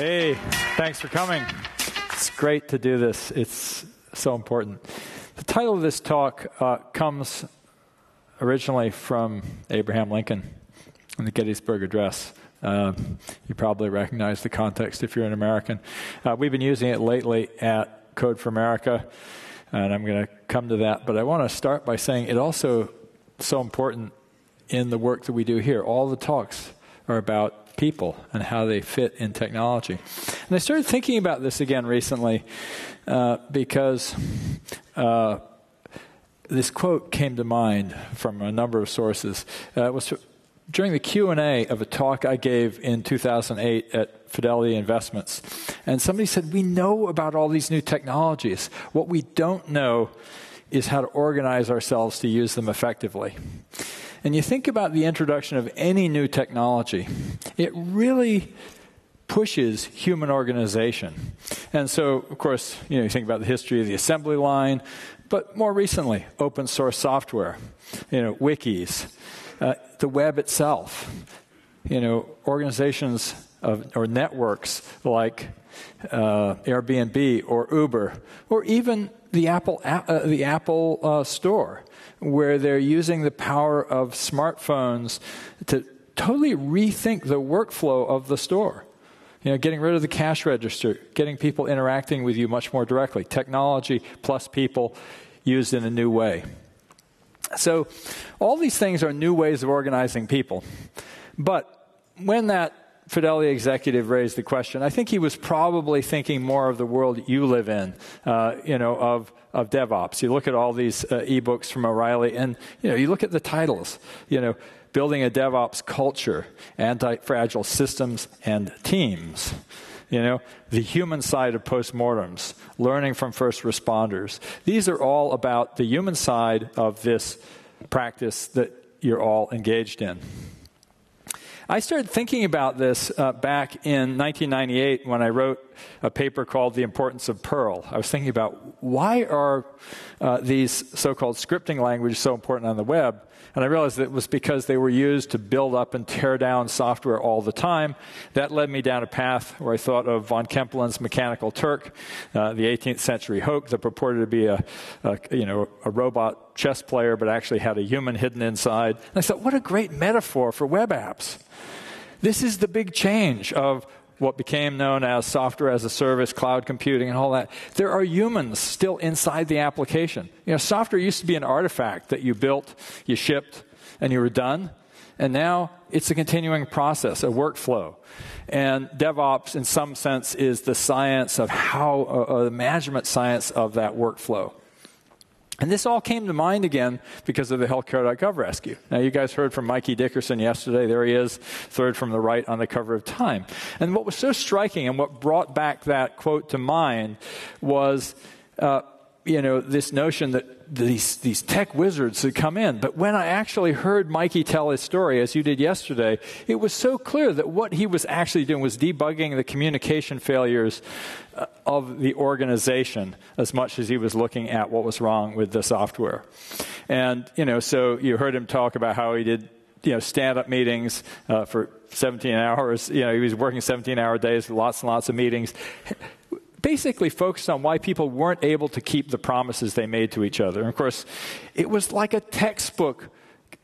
Hey, thanks for coming. It's great to do this. It's so important. The title of this talk uh, comes originally from Abraham Lincoln in the Gettysburg Address. Uh, you probably recognize the context if you're an American. Uh, we've been using it lately at Code for America, and I'm going to come to that. But I want to start by saying it also so important in the work that we do here. All the talks are about people and how they fit in technology. And I started thinking about this again recently uh, because uh, this quote came to mind from a number of sources. Uh, it was during the Q&A of a talk I gave in 2008 at Fidelity Investments. And somebody said, "We know about all these new technologies. What we don't know is how to organize ourselves to use them effectively." And you think about the introduction of any new technology, it really pushes human organization. And so, of course, you know, you think about the history of the assembly line, but more recently, open source software, you know, wikis, uh, the web itself, you know, organizations of, or networks like uh, Airbnb or Uber, or even the Apple, uh, the Apple uh, Store, where they're using the power of smartphones to totally rethink the workflow of the store. You know, getting rid of the cash register, getting people interacting with you much more directly. Technology plus people used in a new way. So, all these things are new ways of organizing people. But when that Fidelity executive raised the question, I think he was probably thinking more of the world you live in, uh, you know, of, of DevOps. You look at all these uh, ebooks from O'Reilly, and you know, you look at the titles, you know, building a DevOps culture, anti-fragile systems and teams. You know, the human side of postmortems, learning from first responders. These are all about the human side of this practice that you're all engaged in. I started thinking about this uh, back in 1998 when I wrote a paper called The Importance of Perl. I was thinking about why are uh, these so called scripting languages so important on the web? And I realized that it was because they were used to build up and tear down software all the time. That led me down a path where I thought of von Kempelen's Mechanical Turk, uh, the 18th century hoax that purported to be a, a, you know, a robot chess player, but actually had a human hidden inside. And I thought, what a great metaphor for web apps. This is the big change of what became known as software as a service, cloud computing, and all that. There are humans still inside the application. You know, software used to be an artifact that you built, you shipped, and you were done. And now it's a continuing process, a workflow. And DevOps, in some sense, is the science of how, uh, uh the management science of that workflow. And this all came to mind again because of the healthcare.gov rescue. Now, you guys heard from Mikey Dickerson yesterday. There he is, third from the right on the cover of Time. And what was so striking and what brought back that quote to mind was, uh, you know, this notion that these, these tech wizards had come in. But when I actually heard Mikey tell his story, as you did yesterday, it was so clear that what he was actually doing was debugging the communication failures uh, of the organization as much as he was looking at what was wrong with the software. And, you know, so you heard him talk about how he did you know, stand-up meetings uh, for 17 hours. You know, he was working 17-hour days, lots and lots of meetings basically focused on why people weren't able to keep the promises they made to each other. And of course, it was like a textbook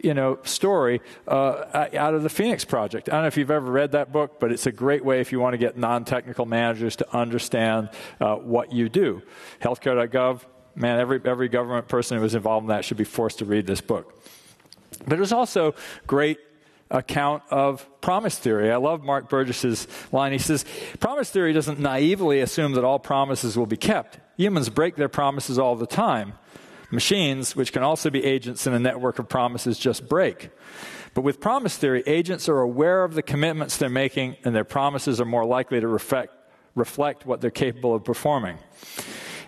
you know, story uh, out of the Phoenix Project. I don't know if you've ever read that book, but it's a great way if you want to get non-technical managers to understand uh, what you do. Healthcare.gov, man, every every government person who was involved in that should be forced to read this book. But it was also great account of promise theory. I love Mark Burgess's line. He says, Promise theory doesn't naively assume that all promises will be kept. Humans break their promises all the time. Machines, which can also be agents in a network of promises, just break. But with promise theory, agents are aware of the commitments they're making, and their promises are more likely to reflect, reflect what they're capable of performing.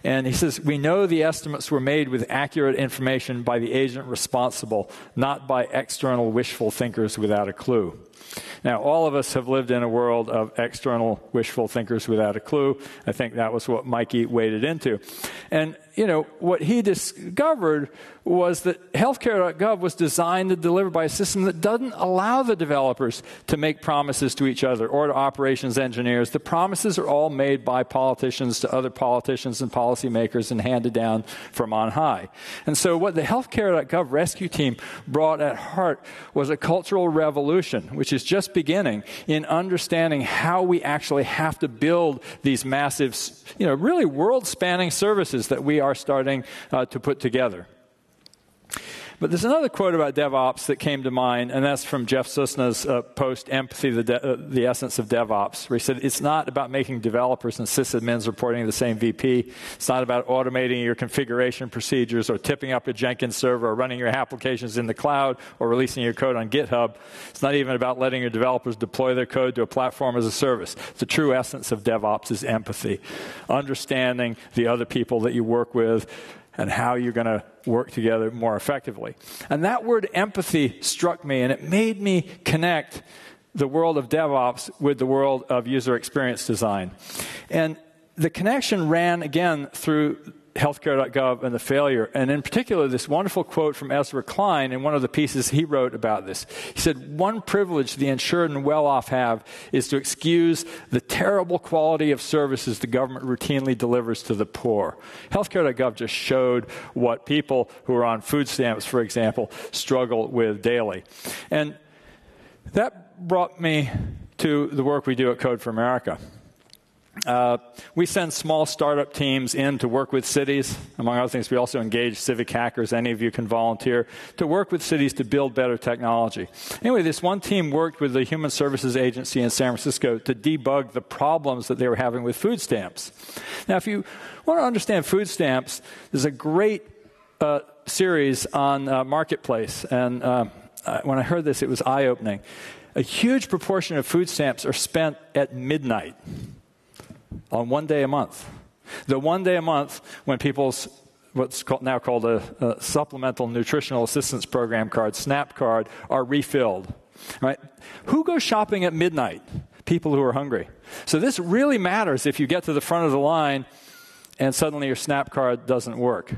And he says, We know the estimates were made with accurate information by the agent responsible, not by external wishful thinkers without a clue. Now, all of us have lived in a world of external wishful thinkers without a clue. I think that was what Mikey waded into. And, you know, what he discovered was that healthcare.gov was designed to deliver by a system that doesn't allow the developers to make promises to each other or to operations engineers. The promises are all made by politicians to other politicians and policymakers and handed down from on high. And so what the healthcare.gov rescue team brought at heart was a cultural revolution, which is just beginning in understanding how we actually have to build these massive, you know, really world spanning services that we are starting uh, to put together. But there's another quote about DevOps that came to mind, and that's from Jeff Sussna's uh, post, Empathy, the, De- uh, the Essence of DevOps, where he said, It's not about making developers and sysadmins reporting to the same VP. It's not about automating your configuration procedures or tipping up a Jenkins server or running your applications in the cloud or releasing your code on GitHub. It's not even about letting your developers deploy their code to a platform as a service. The true essence of DevOps is empathy, understanding the other people that you work with and how you're going to work together more effectively. And that word empathy struck me, and it made me connect the world of DevOps with the world of user experience design. And the connection ran again through healthcare.gov and the failure. And in particular, this wonderful quote from Ezra Klein in one of the pieces he wrote about this. He said, One privilege the insured and well off have is to excuse the terrible quality of services the government routinely delivers to the poor. Healthcare.gov just showed what people who are on food stamps, for example, struggle with daily. And that brought me to the work we do at Code for America. Uh, we send small startup teams in to work with cities. Among other things, we also engage civic hackers. Any of you can volunteer to work with cities to build better technology. Anyway, this one team worked with the Human Services Agency in San Francisco to debug the problems that they were having with food stamps. Now, if you want to understand food stamps, there's a great uh, series on uh, Marketplace. And uh, when I heard this, it was eye opening. A huge proportion of food stamps are spent at midnight on one day a month. The one day a month when people's what's called, now called a, a, supplemental nutritional assistance program card, SNAP card, are refilled. Right? Who goes shopping at midnight? People who are hungry. So this really matters if you get to the front of the line and suddenly your SNAP card doesn't work.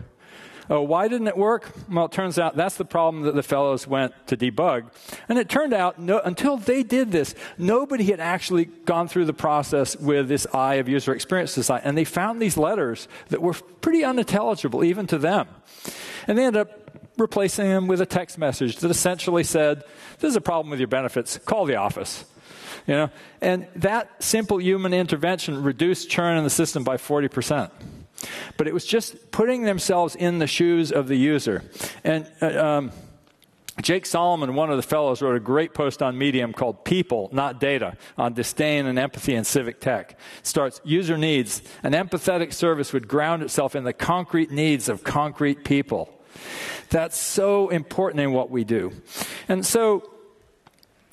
Oh, why didn't it work? Well, it turns out that's the problem that the fellows went to debug. And it turned out no, until they did this, nobody had actually gone through the process with this eye of user experience design. And they found these letters that were pretty unintelligible even to them. And they ended up replacing them with a text message that essentially said, There's a problem with your benefits, call the office. You know? And that simple human intervention reduced churn in the system by 40%. But it was just putting themselves in the shoes of the user. And uh, um, Jake Solomon, one of the fellows, wrote a great post on Medium called People, Not Data, on disdain and empathy in civic tech. It starts user needs. An empathetic service would ground itself in the concrete needs of concrete people. That's so important in what we do. And so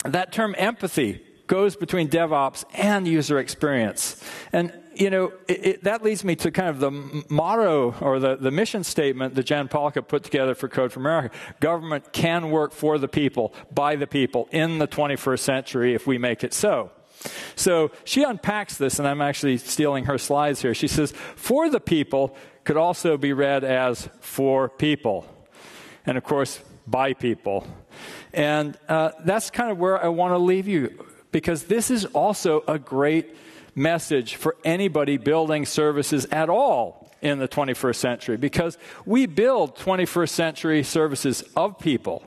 that term empathy goes between DevOps and user experience. And you know, it, it, that leads me to kind of the motto or the, the mission statement that Jen Pahlka put together for Code for America. Government can work for the people, by the people, in the 21st century if we make it so. So she unpacks this, and I'm actually stealing her slides here. She says, for the people could also be read as for people. And of course, by people. And uh, that's kind of where I want to leave you, because this is also a great message for anybody building services at all in the 21st century because we build 21st century services of people.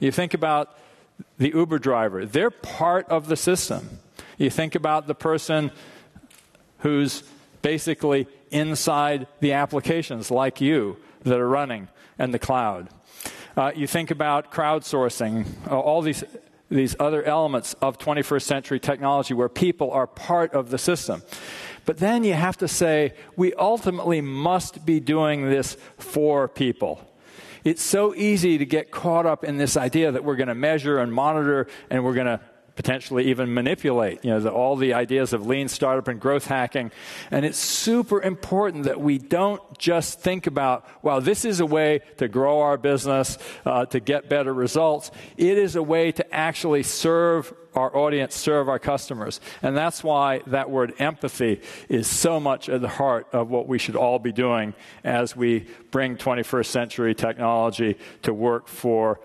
You think about the Uber driver, they're part of the system. You think about the person who's basically inside the applications like you that are running in the cloud. Uh, you think about crowdsourcing, uh, all these these other elements of 21st century technology where people are part of the system. But then you have to say, we ultimately must be doing this for people. It's so easy to get caught up in this idea that we're going to measure and monitor and we're going to potentially even manipulate you know, the, all the ideas of lean startup and growth hacking. And it's super important that we don't just think about, well, this is a way to grow our business, uh, to get better results. It is a way to actually serve our audience, serve our customers. And that's why that word empathy is so much at the heart of what we should all be doing as we bring 21st century technology to work for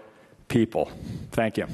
people. Thank you.